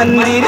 मंदिर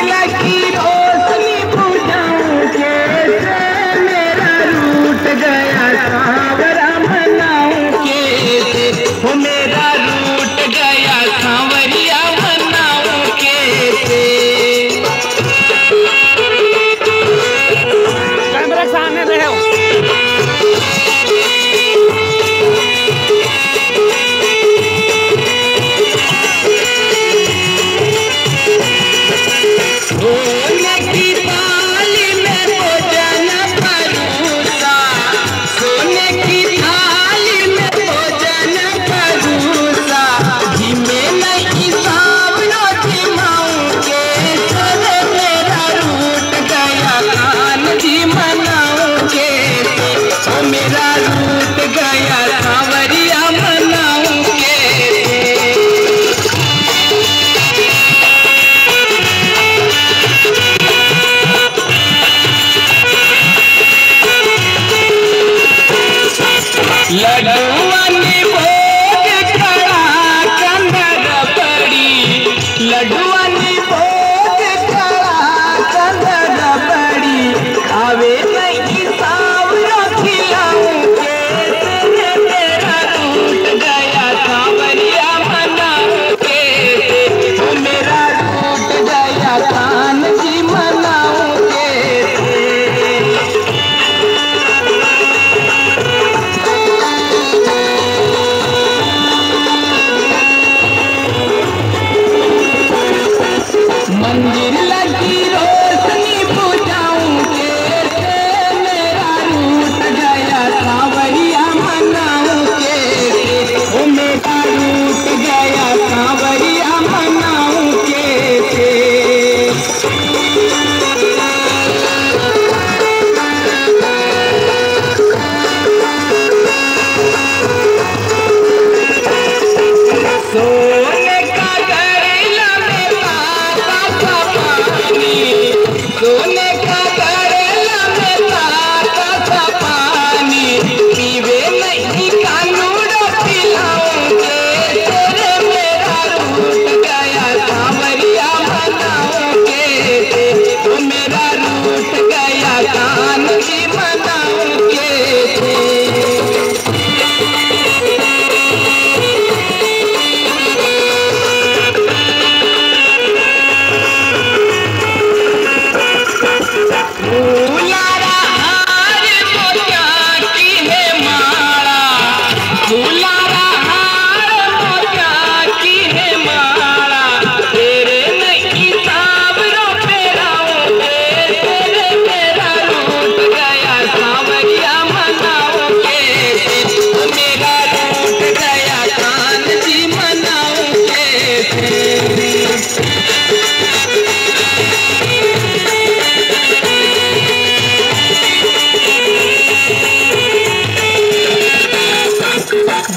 मंदिर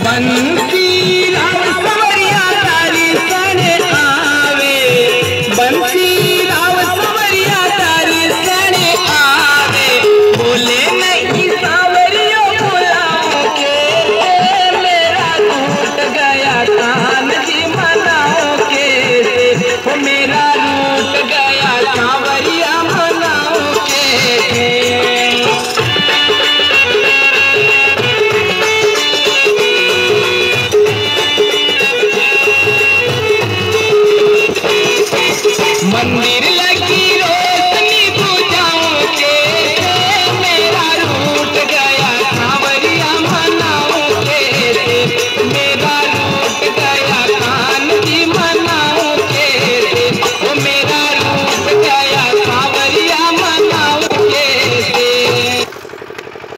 बनती